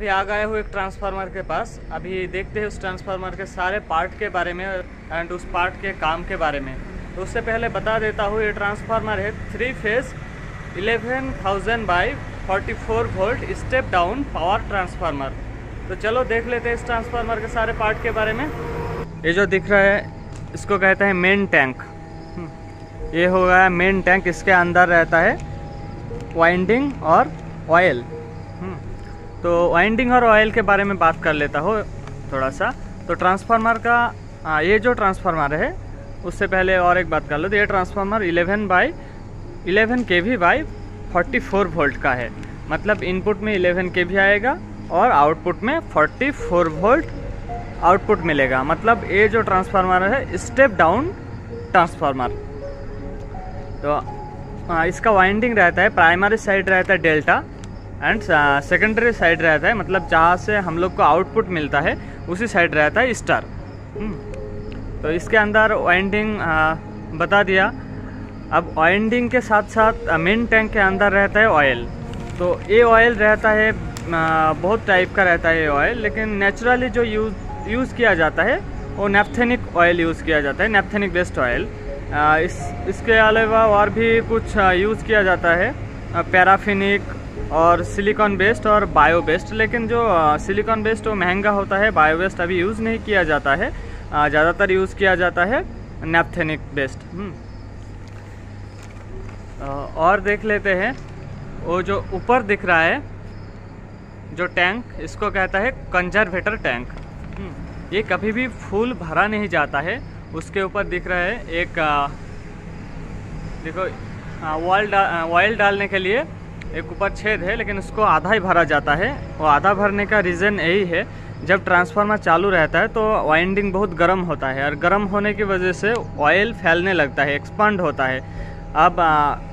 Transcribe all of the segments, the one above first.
अभी आ गए हो एक ट्रांसफार्मर के पास। अभी देखते हैं उस ट्रांसफार्मर के सारे पार्ट के बारे में एंड उस पार्ट के काम के बारे में। तो उससे पहले बता देता हूँ, ये ट्रांसफार्मर है three phase 11000 by 44 volt step down power transformer तो चलो देख लेते हैं इस ट्रांसफार्मर के सारे पार्ट के बारे में। ये जो दिख रहा है, इसको कहते हैं मेन टैंक ये हो गया मेन टैंक इसके अंदर रहता है वाइंडिंग और ऑयल तो वाइंडिंग और ऑयल के बारे में बात कर लेता हूँ थोड़ा सा। तो ट्रांसफार्मर का आ, ये जो ट्रांसफार्मर है उससे पहले और एक बात कर लो तो ये ट्रांसफार्मर 11 बाई 11 के वी बाई फोर्टी वोल्ट का है। मतलब इनपुट में 11 के वी आएगा और आउटपुट में 44 वोल्ट आउटपुट मिलेगा। मतलब ये जो ट्रांसफार्मर है स्टेप डाउन ट्रांसफार्मर तो आ, इसका वाइंडिंग रहता है प्राइमरी साइड रहता है डेल्टा एंड सेकेंडरी साइड रहता है मतलब जहाँ से हम लोग को आउटपुट मिलता है उसी साइड रहता है स्टार तो इसके अंदर वाइंडिंग बता दिया. अब वाइंडिंग के साथ साथ मेन टैंक के अंदर रहता है ऑयल तो ये ऑयल रहता है आ, बहुत टाइप का रहता है ये ऑयल लेकिन नेचुरली जो यूज़ यूज़ किया जाता है वो नेपथेनिक ऑयल यूज़ किया जाता है नेपथेनिक बेस्ड ऑयल इस इसके अलावा और भी कुछ यूज़ किया जाता है पैराफिनिक और सिलिकॉन बेस्ड और बायो बेस्ड लेकिन जो सिलिकॉन बेस्ड वो महँगा होता है बायो बेस्ड अभी यूज़ नहीं किया जाता है ज़्यादातर यूज़ किया जाता है नेपथेनिक बेस्ड हम्म। और देख लेते हैं वो जो ऊपर दिख रहा है जो टैंक इसको कहता है कंजर्वेटर टैंक हम्म। ये कभी भी फूल भरा नहीं जाता है उसके ऊपर दिख रहा है एक आ, देखो ऑयल ऑयल डालने के लिए एक ऊपर छेद है, लेकिन उसको आधा ही भरा जाता है। वो आधा भरने का रीज़न यही है, जब ट्रांसफार्मर चालू रहता है तो वाइंडिंग बहुत गर्म होता है। और गर्म होने की वजह से ऑयल फैलने लगता है एक्सपांड होता है। अब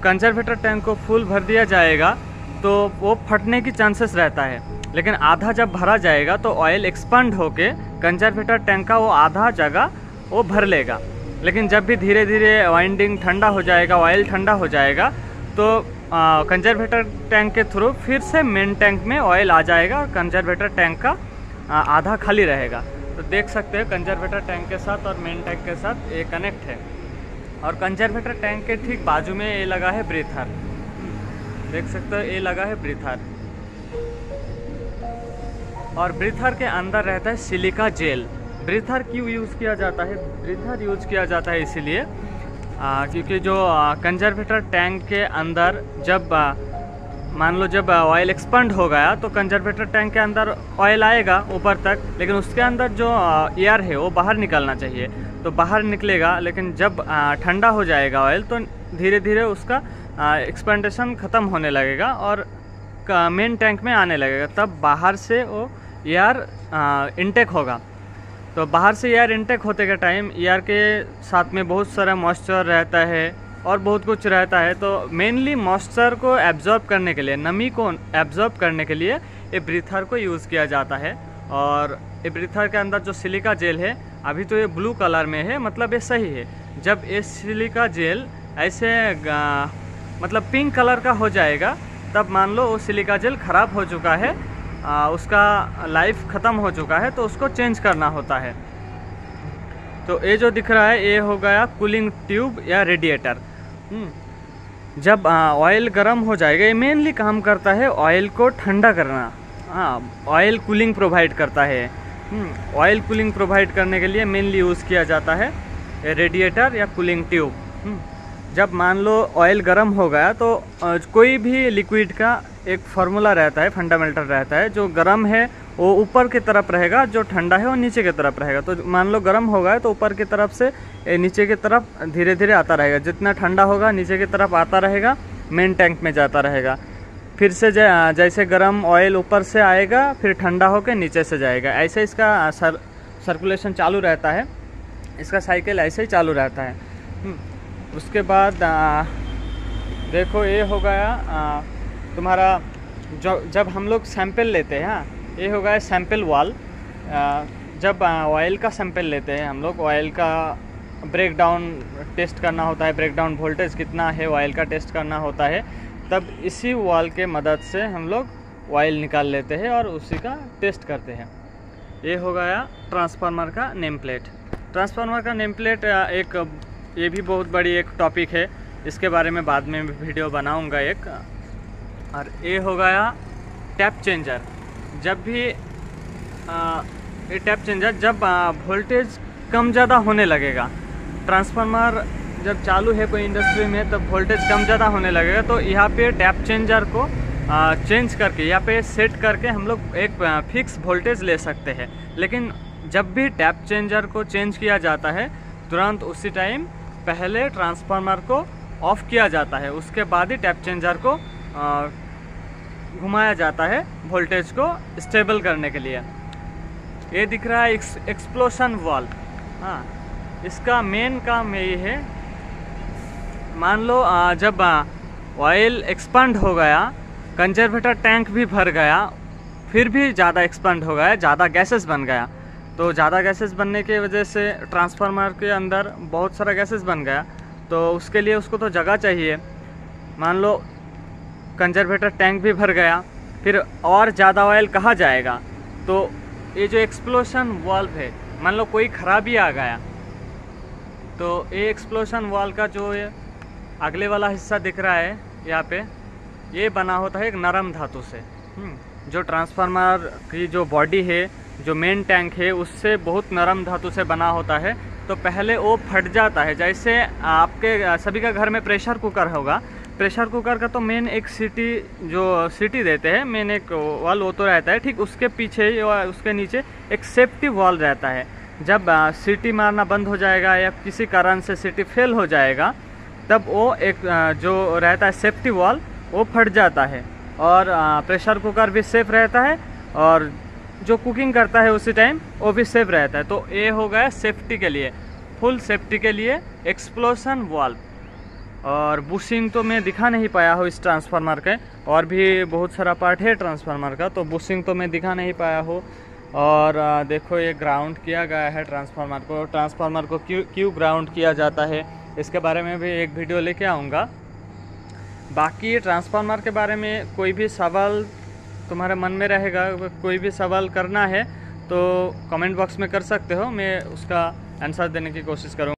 कंजर्वेटर टैंक को फुल भर दिया जाएगा तो वो फटने की चांसेस रहता है। लेकिन आधा जब भरा जाएगा तो ऑयल एक्सपांड होके कंजर्वेटर टैंक का वो आधा जगह वो भर लेगा। लेकिन जब भी धीरे धीरे वाइंडिंग ठंडा हो जाएगा ऑयल ठंडा हो जाएगा तो कंजर्वेटर टैंक के थ्रू फिर से मेन टैंक में ऑयल आ जाएगा और कंजर्वेटर टैंक का आ, आधा खाली रहेगा। तो देख सकते हैं कंजर्वेटर टैंक के साथ और मेन टैंक के साथ ये कनेक्ट है। और कंजर्वेटर टैंक के ठीक बाजू में ये लगा है ब्रीथर देख सकते हो ये लगा है ब्रीथर और ब्रीथर के अंदर रहता है सिलिका जेल ब्रीथर क्यों यूज़ किया जाता है? ब्रीथर यूज़ किया जाता है इसीलिए क्योंकि जो कंजर्वेटर टैंक के अंदर जब मान लो जब ऑयल एक्सपंड हो गया तो कंजर्वेटर टैंक के अंदर ऑयल आएगा ऊपर तक, लेकिन उसके अंदर जो एयर है, वो बाहर निकलना चाहिए। तो बाहर निकलेगा, लेकिन जब ठंडा हो जाएगा ऑयल तो धीरे धीरे उसका एक्सपेंडेशन ख़त्म होने लगेगा और मेन टैंक में आने लगेगा। तब बाहर से वो एयर इनटेक होगा। तो बाहर से एयर इनटेक होते के टाइम एयर के साथ में बहुत सारा मॉइस्चर रहता है और बहुत कुछ रहता है। तो मेनली मॉइस्चर को एब्जॉर्ब करने के लिए, नमी को एब्जॉर्ब करने के लिए ये ब्रीथर को यूज़ किया जाता है। और ये ब्रीथर के अंदर जो सिलिका जेल है, अभी तो ये ब्लू कलर में है मतलब ये सही है। जब ये सिलिका जेल ऐसे मतलब पिंक कलर का हो जाएगा, तब मान लो वो सिलिका जेल ख़राब हो चुका है आ, उसका लाइफ ख़त्म हो चुका है तो उसको चेंज करना होता है। तो ये जो दिख रहा है ये हो गया कूलिंग ट्यूब या रेडिएटर हम्म। जब ऑयल गर्म हो जाएगा ये मेनली काम करता है ऑयल को ठंडा करना। हाँ ऑयल कूलिंग प्रोवाइड करता है। ऑयल कूलिंग प्रोवाइड करने के लिए मेनली यूज़ किया जाता है रेडिएटर या कूलिंग ट्यूब जब मान लो ऑयल गर्म हो गया तो कोई भी लिक्विड का एक फार्मूला रहता है फंडामेंटल रहता है जो गर्म है वो ऊपर की तरफ़ रहेगा जो ठंडा है वो नीचे की तरफ़ रहेगा। तो मान लो गर्म होगा तो ऊपर की तरफ़ से नीचे की तरफ़ धीरे धीरे आता रहेगा। जितना ठंडा होगा नीचे की तरफ़ आता रहेगा मेन टैंक में जाता रहेगा। फिर से जैसे गर्म ऑयल ऊपर से आएगा फिर ठंडा होकर नीचे से जाएगा। ऐसे इसका सर सर्कुलेशन चालू रहता है। इसका साइकिल ऐसे ही चालू रहता है। हम्म, उसके बाद आ, देखो ये हो गया तुम्हारा जो जब हम लोग सैंपल लेते हैं हाँ ये हो गया सैंपल वाल। जब ऑयल का सैंपल लेते हैं हम लोग ऑयल का ब्रेक डाउन टेस्ट करना होता है ब्रेक डाउन वोल्टेज कितना है ऑयल का टेस्ट करना होता है, तब इसी वाल के मदद से हम लोग ऑयल निकाल लेते हैं और उसी का टेस्ट करते हैं। ये हो गया ट्रांसफार्मर का नेम प्लेट ट्रांसफार्मर का नेम प्लेट एक, ये भी बहुत बड़ी एक टॉपिक है। इसके बारे में बाद में वीडियो बनाऊँगा एक। और ये हो गया टैप चेंजर। जब भी ये टैप चेंजर जब वोल्टेज कम ज़्यादा होने लगेगा ट्रांसफार्मर जब चालू है कोई इंडस्ट्री में तब वोल्टेज कम ज़्यादा होने लगेगा तो यहाँ पे टैप चेंजर को आ, चेंज करके यहाँ पे सेट करके हम लोग एक फिक्स वोल्टेज ले सकते हैं। लेकिन जब भी टैप चेंजर को चेंज किया जाता है तुरंत उसी टाइम पहले ट्रांसफार्मर को ऑफ़ किया जाता है। उसके बाद ही टैप चेंजर को घुमाया जाता है वोल्टेज को स्टेबल करने के लिए। ये दिख रहा है एक्सप्लोशन वॉल हाँ इसका मेन काम यही है। मान लो आ, जब ऑयल एक्सपांड हो गया कंजर्वेटर टैंक भी भर गया फिर भी ज़्यादा एक्सपांड हो गया ज़्यादा गैसेस बन गया। तो ज़्यादा गैसेस बनने की वजह से ट्रांसफार्मर के अंदर बहुत सारा गैसेस बन गया। तो उसके लिए उसको तो जगह चाहिए। मान लो कंजर्वेटर टैंक भी भर गया फिर और ज़्यादा ऑयल कहाँ जाएगा? तो ये जो एक्सप्लोशन वाल्व है मान लो कोई खराबी आ गया तो ये एक्सप्लोशन वाल का जो ये अगले वाला हिस्सा दिख रहा है यहाँ पे ये बना होता है एक नरम धातु से। हम्म, जो ट्रांसफार्मर की जो बॉडी है जो मेन टैंक है उससे बहुत नरम धातु से बना होता है। तो पहले वो फट जाता है जैसे आपके सभी का घर में प्रेशर कुकर होगा प्रेशर कुकर का तो मेन एक सीटी, जो सीटी देते हैं, मेन एक वॉल वो तो रहता है, ठीक उसके पीछे उसके नीचे एक सेफ्टी वॉल रहता है। जब सीटी मारना बंद हो जाएगा या किसी कारण से सीटी फेल हो जाएगा, तब वो एक जो रहता है सेफ्टी वॉल, वो फट जाता है। और प्रेशर कुकर भी सेफ़ रहता है और जो कुकिंग करता है उसी टाइम वो भी सेफ़ रहता है। तो ये हो गया सेफ्टी के लिए, फुल सेफ्टी के लिए एक्सप्लोसन वॉल्व और बुशिंग तो मैं दिखा नहीं पाया हूँ इस ट्रांसफार्मर के। और भी बहुत सारा पार्ट है ट्रांसफार्मर का तो बुशिंग तो मैं दिखा नहीं पाया हूँ। और देखो ये ग्राउंड किया गया है ट्रांसफार्मर को। ट्रांसफार्मर को क्यों क्यों ग्राउंड किया जाता है, इसके बारे में भी एक वीडियो लेके आऊँगा। बाकी ट्रांसफार्मर के बारे में कोई भी सवाल तुम्हारे मन में रहेगा, कोई भी सवाल करना है तो कमेंट बॉक्स में कर सकते हो। मैं उसका आंसर देने की कोशिश करूँगा।